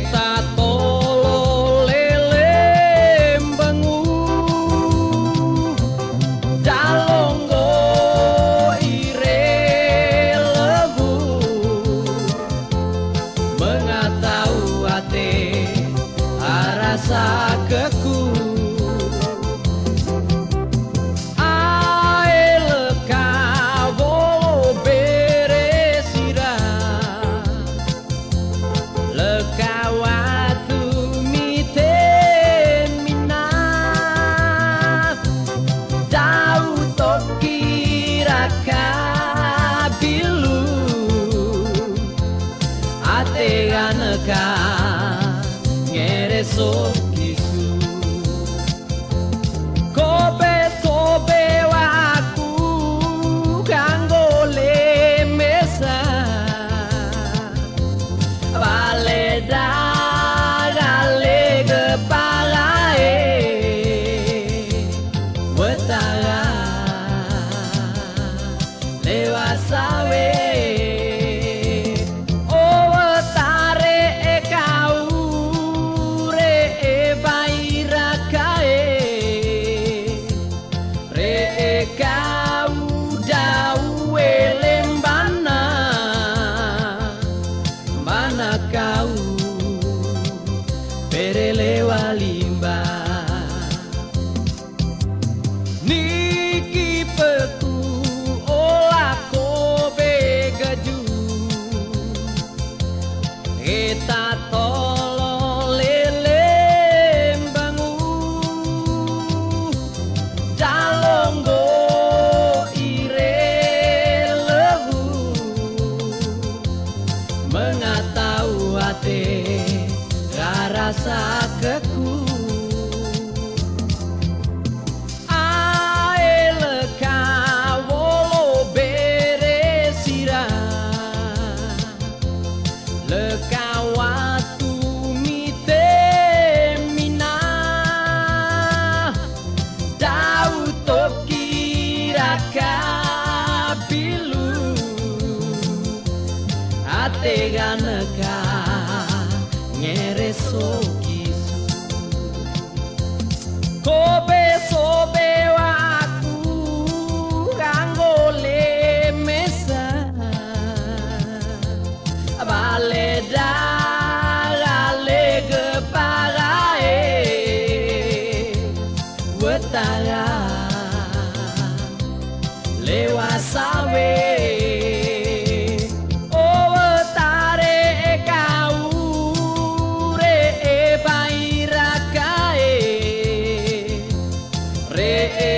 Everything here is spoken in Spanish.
Eta bategan ka Nire zu llegan Re